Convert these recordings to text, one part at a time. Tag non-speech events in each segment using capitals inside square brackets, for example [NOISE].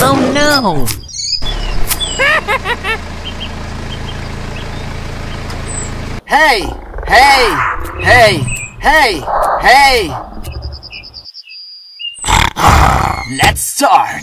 Oh no! [LAUGHS] Hey! Hey! Hey! Hey! Hey! Let's start!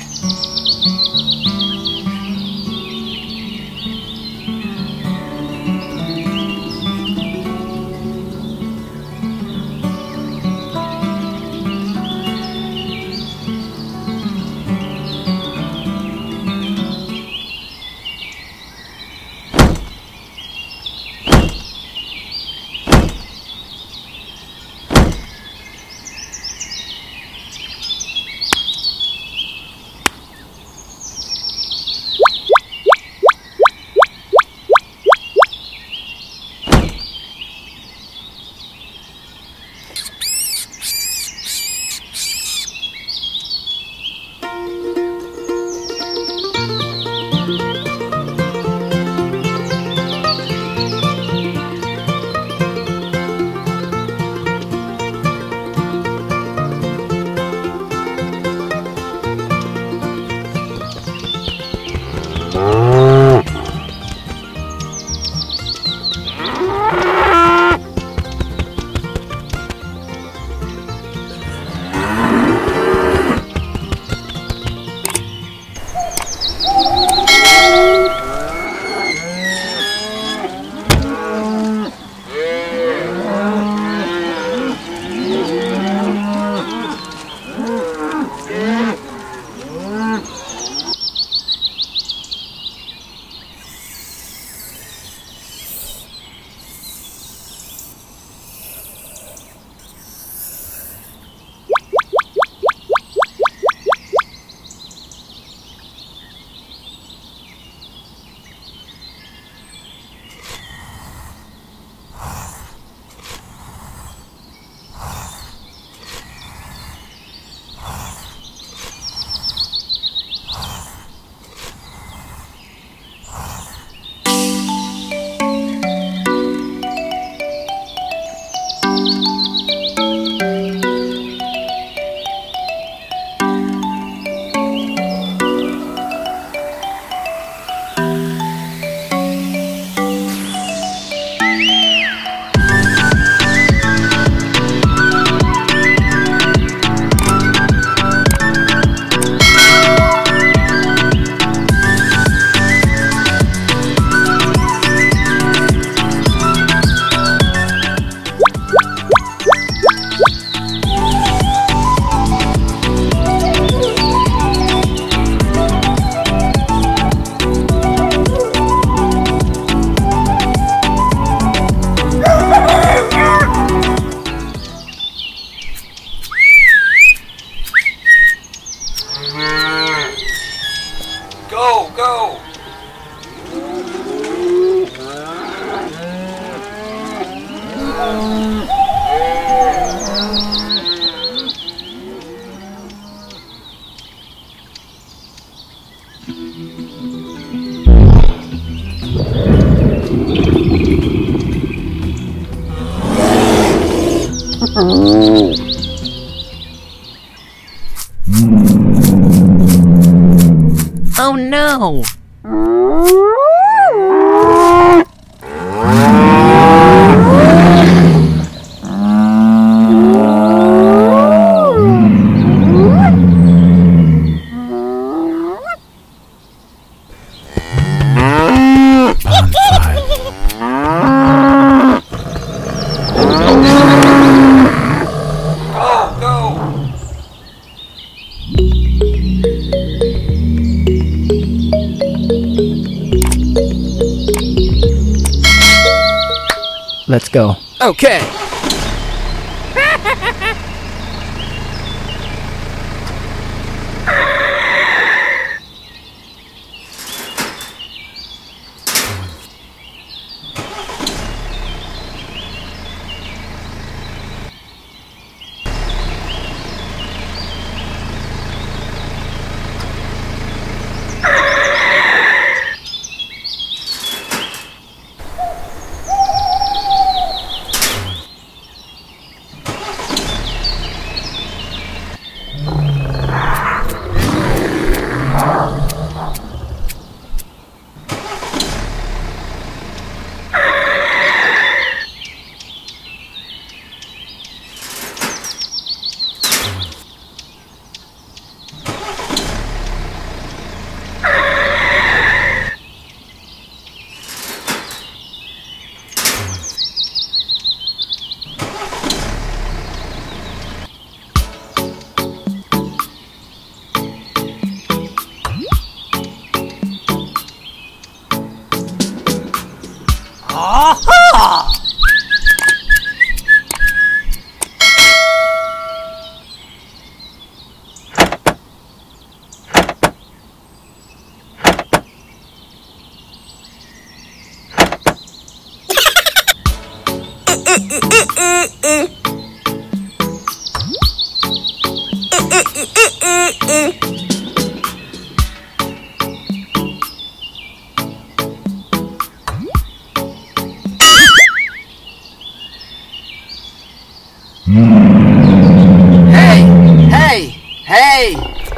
Oh no! Mm. Let's go. Okay. [LAUGHS]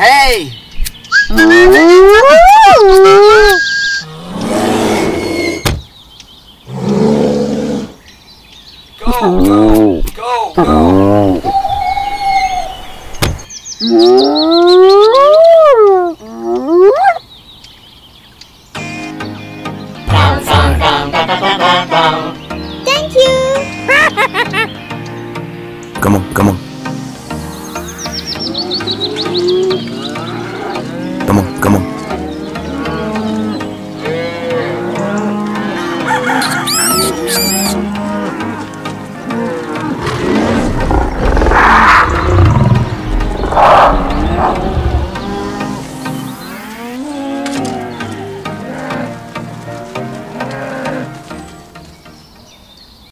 hey. Go, go, go, go. Thank you. Come on, come on.